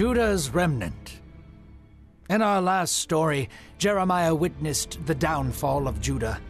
Judah's remnant. In our last story, Jeremiah witnessed the downfall of Judah.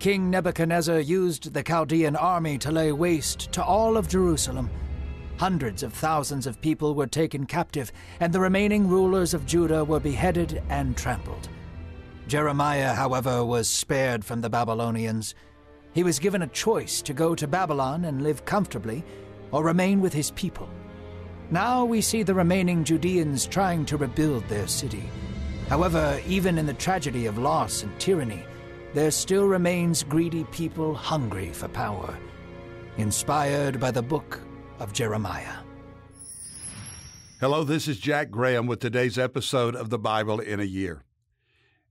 King Nebuchadnezzar used the Chaldean army to lay waste to all of Jerusalem. Hundreds of thousands of people were taken captive, and the remaining rulers of Judah were beheaded and trampled. Jeremiah, however, was spared from the Babylonians. He was given a choice to go to Babylon and live comfortably, or remain with his people. Now we see the remaining Judeans trying to rebuild their city. However, even in the tragedy of loss and tyranny, there still remains greedy people hungry for power, inspired by the book of Jeremiah. Hello, this is Jack Graham with today's episode of the Bible in a Year.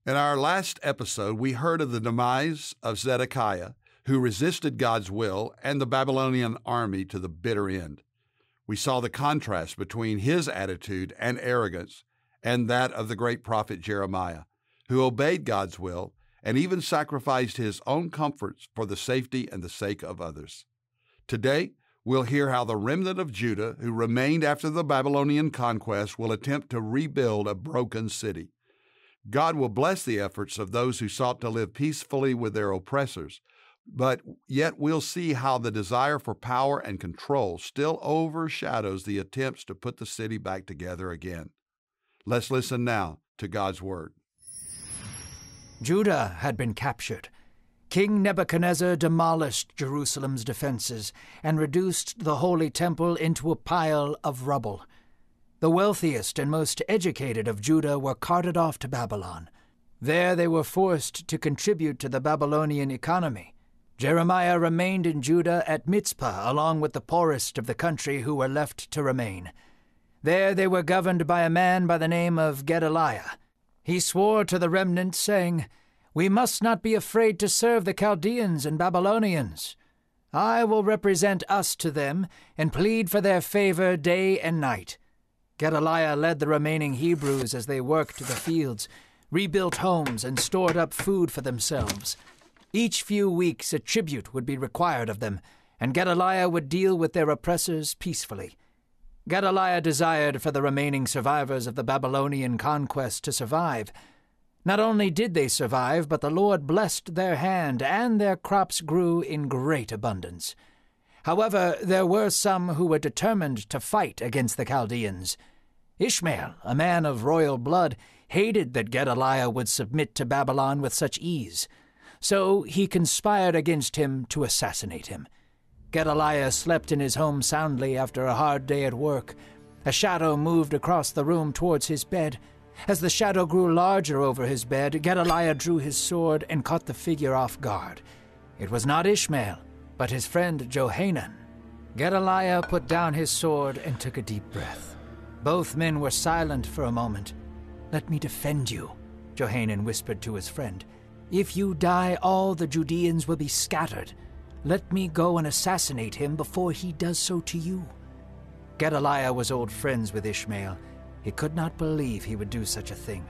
In our last episode, we heard of the demise of Zedekiah, who resisted God's will and the Babylonian army to the bitter end. We saw the contrast between his attitude and arrogance and that of the great prophet Jeremiah, who obeyed God's will and even sacrificed his own comforts for the safety and the sake of others. Today, we'll hear how the remnant of Judah, who remained after the Babylonian conquest, will attempt to rebuild a broken city. God will bless the efforts of those who sought to live peacefully with their oppressors, but yet we'll see how the desire for power and control still overshadows the attempts to put the city back together again. Let's listen now to God's Word. Judah had been captured. King Nebuchadnezzar demolished Jerusalem's defenses and reduced the Holy Temple into a pile of rubble. The wealthiest and most educated of Judah were carted off to Babylon. There they were forced to contribute to the Babylonian economy. Jeremiah remained in Judah at Mizpah along with the poorest of the country who were left to remain. There they were governed by a man by the name of Gedaliah. He swore to the remnant, saying, We must not be afraid to serve the Chaldeans and Babylonians. I will represent us to them and plead for their favor day and night. Gedaliah led the remaining Hebrews as they worked the fields, rebuilt homes, and stored up food for themselves. Each few weeks a tribute would be required of them, and Gedaliah would deal with their oppressors peacefully. Gedaliah desired for the remaining survivors of the Babylonian conquest to survive. Not only did they survive, but the Lord blessed their hand, and their crops grew in great abundance. However, there were some who were determined to fight against the Chaldeans. Ishmael, a man of royal blood, hated that Gedaliah would submit to Babylon with such ease. So he conspired against him to assassinate him. Gedaliah slept in his home soundly after a hard day at work. A shadow moved across the room towards his bed. As the shadow grew larger over his bed, Gedaliah drew his sword and caught the figure off guard. It was not Ishmael, but his friend Johanan. Gedaliah put down his sword and took a deep breath. Both men were silent for a moment. Let me defend you, Johanan whispered to his friend. If you die, all the Judeans will be scattered. Let me go and assassinate him before he does so to you. Gedaliah was old friends with Ishmael. He could not believe he would do such a thing.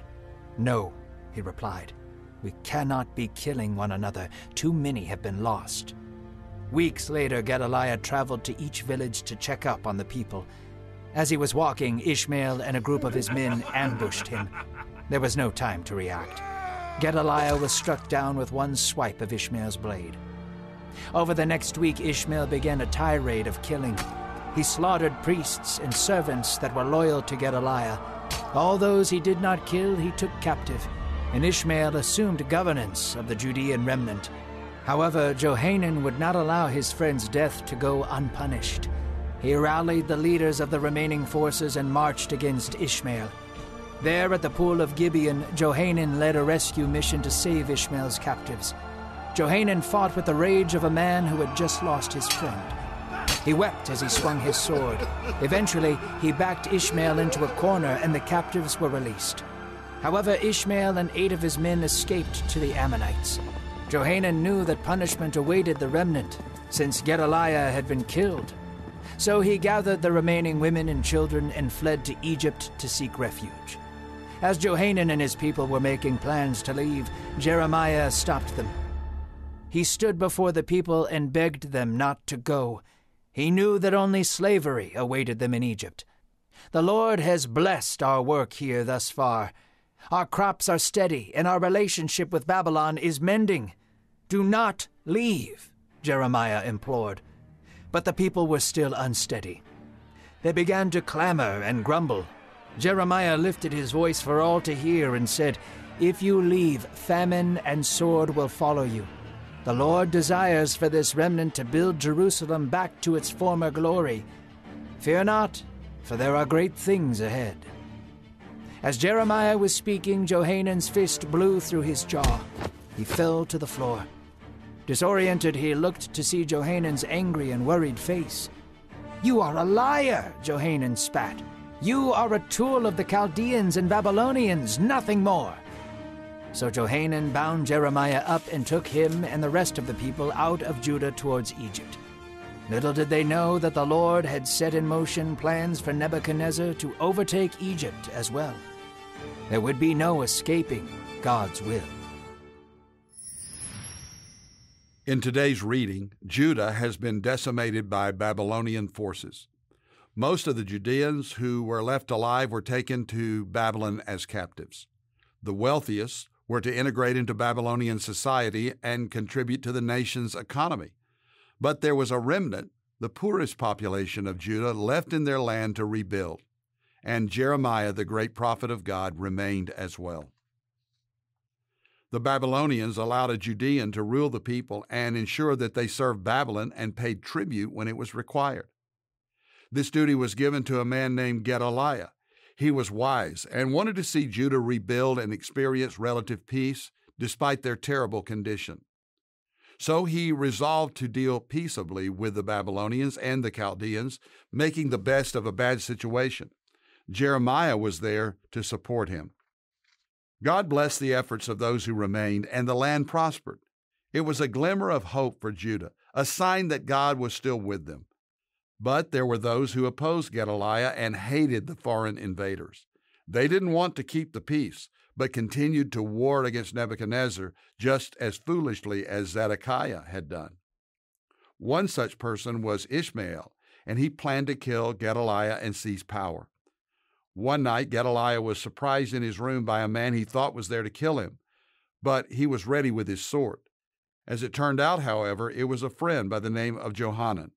No, he replied. We cannot be killing one another. Too many have been lost. Weeks later, Gedaliah traveled to each village to check up on the people. As he was walking, Ishmael and a group of his men ambushed him. There was no time to react. Gedaliah was struck down with one swipe of Ishmael's blade. Over the next week, Ishmael began a tirade of killing. He slaughtered priests and servants that were loyal to Gedaliah. All those he did not kill, he took captive, and Ishmael assumed governance of the Judean remnant. However, Johanan would not allow his friend's death to go unpunished. He rallied the leaders of the remaining forces and marched against Ishmael. There at the pool of Gibeon, Johanan led a rescue mission to save Ishmael's captives. Johanan fought with the rage of a man who had just lost his friend. He wept as he swung his sword. Eventually, he backed Ishmael into a corner and the captives were released. However, Ishmael and eight of his men escaped to the Ammonites. Johanan knew that punishment awaited the remnant, since Gedaliah had been killed. So he gathered the remaining women and children and fled to Egypt to seek refuge. As Johanan and his people were making plans to leave, Jeremiah stopped them. He stood before the people and begged them not to go. He knew that only slavery awaited them in Egypt. The Lord has blessed our work here thus far. Our crops are steady, and our relationship with Babylon is mending. Do not leave, Jeremiah implored. But the people were still unsteady. They began to clamor and grumble. Jeremiah lifted his voice for all to hear and said, If you leave, famine and sword will follow you. The Lord desires for this remnant to build Jerusalem back to its former glory. Fear not, for there are great things ahead. As Jeremiah was speaking, Johanan's fist blew through his jaw. He fell to the floor. Disoriented, he looked to see Johanan's angry and worried face. You are a liar, Johanan spat. You are a tool of the Chaldeans and Babylonians, nothing more. So Johanan bound Jeremiah up and took him and the rest of the people out of Judah towards Egypt. Little did they know that the Lord had set in motion plans for Nebuchadnezzar to overtake Egypt as well. There would be no escaping God's will. In today's reading, Judah has been decimated by Babylonian forces. Most of the Judeans who were left alive were taken to Babylon as captives. The wealthiest were to integrate into Babylonian society and contribute to the nation's economy. But there was a remnant, the poorest population of Judah, left in their land to rebuild. And Jeremiah, the great prophet of God, remained as well. The Babylonians allowed a Judean to rule the people and ensure that they served Babylon and paid tribute when it was required. This duty was given to a man named Gedaliah, he was wise and wanted to see Judah rebuild and experience relative peace despite their terrible condition. So he resolved to deal peaceably with the Babylonians and the Chaldeans, making the best of a bad situation. Jeremiah was there to support him. God blessed the efforts of those who remained, and the land prospered. It was a glimmer of hope for Judah, a sign that God was still with them. But there were those who opposed Gedaliah and hated the foreign invaders. They didn't want to keep the peace, but continued to war against Nebuchadnezzar just as foolishly as Zedekiah had done. One such person was Ishmael, and he planned to kill Gedaliah and seize power. One night, Gedaliah was surprised in his room by a man he thought was there to kill him, but he was ready with his sword. As it turned out, however, it was a friend by the name of Johanan.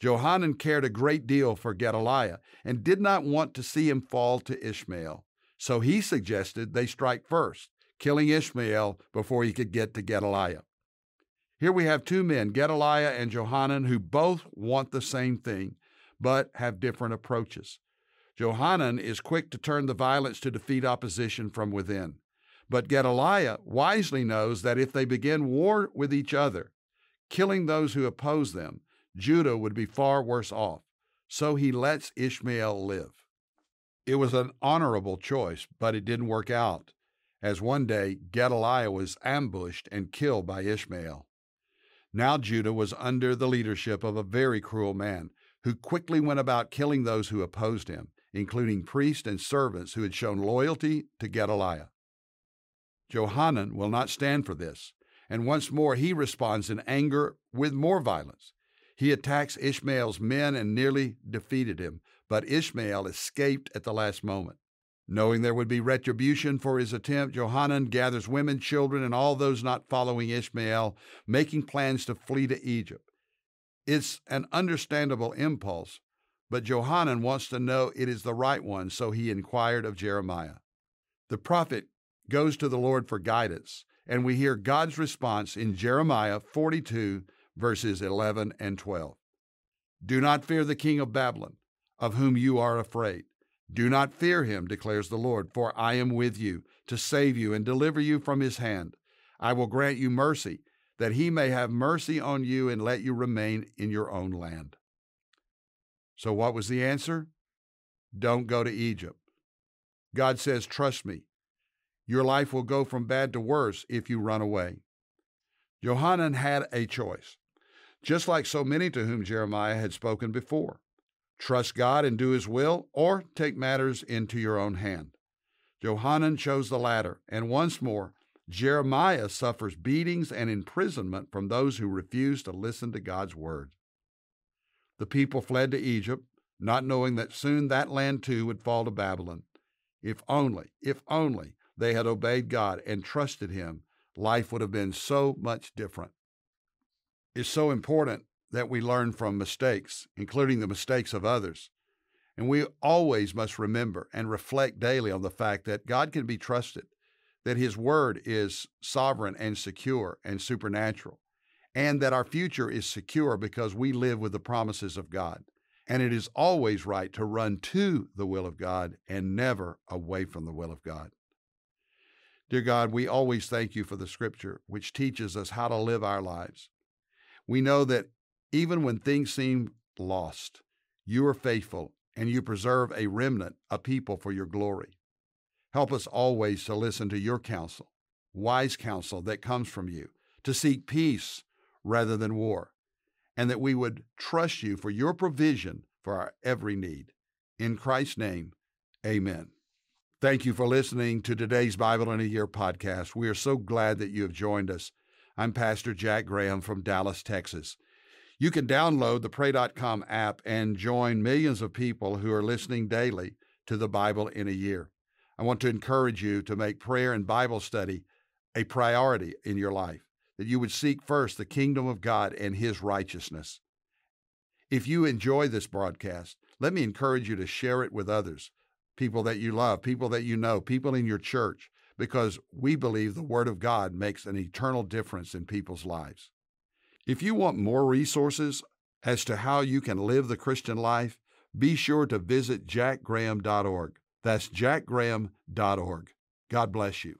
Johanan cared a great deal for Gedaliah and did not want to see him fall to Ishmael. So he suggested they strike first, killing Ishmael before he could get to Gedaliah. Here we have two men, Gedaliah and Johanan, who both want the same thing, but have different approaches. Johanan is quick to turn the violence to defeat opposition from within. But Gedaliah wisely knows that if they begin war with each other, killing those who oppose them, Judah would be far worse off. So he lets Ishmael live. It was an honorable choice, but it didn't work out, as one day Gedaliah was ambushed and killed by Ishmael. Now Judah was under the leadership of a very cruel man who quickly went about killing those who opposed him, including priests and servants who had shown loyalty to Gedaliah. Johanan will not stand for this, and once more he responds in anger with more violence. He attacks Ishmael's men and nearly defeated him, but Ishmael escaped at the last moment. Knowing there would be retribution for his attempt, Johanan gathers women, children, and all those not following Ishmael, making plans to flee to Egypt. It's an understandable impulse, but Johanan wants to know it is the right one, so he inquired of Jeremiah. The prophet goes to the Lord for guidance, and we hear God's response in Jeremiah 42 verses 11 and 12. Do not fear the king of Babylon, of whom you are afraid. Do not fear him, declares the Lord, for I am with you to save you and deliver you from his hand. I will grant you mercy, that he may have mercy on you and let you remain in your own land. So, what was the answer? Don't go to Egypt. God says, Trust me. Your life will go from bad to worse if you run away. Johanan had a choice just like so many to whom Jeremiah had spoken before. Trust God and do his will, or take matters into your own hand. Johanan chose the latter, and once more, Jeremiah suffers beatings and imprisonment from those who refuse to listen to God's word. The people fled to Egypt, not knowing that soon that land too would fall to Babylon. If only, if only they had obeyed God and trusted Him, life would have been so much different. It's so important that we learn from mistakes, including the mistakes of others. And we always must remember and reflect daily on the fact that God can be trusted, that His Word is sovereign and secure and supernatural, and that our future is secure because we live with the promises of God. And it is always right to run to the will of God and never away from the will of God. Dear God, we always thank you for the scripture, which teaches us how to live our lives. We know that even when things seem lost, you are faithful and you preserve a remnant, a people for your glory. Help us always to listen to your counsel, wise counsel that comes from you, to seek peace rather than war, and that we would trust you for your provision for our every need. In Christ's name, amen. Thank you for listening to today's Bible in a Year podcast. We are so glad that you have joined us. I'm Pastor Jack Graham from Dallas, Texas. You can download the Pray.com app and join millions of people who are listening daily to the Bible in a year. I want to encourage you to make prayer and Bible study a priority in your life, that you would seek first the kingdom of God and His righteousness. If you enjoy this broadcast, let me encourage you to share it with others, people that you love, people that you know, people in your church, because we believe the Word of God makes an eternal difference in people's lives. If you want more resources as to how you can live the Christian life, be sure to visit jackgraham.org. That's jackgraham.org. God bless you.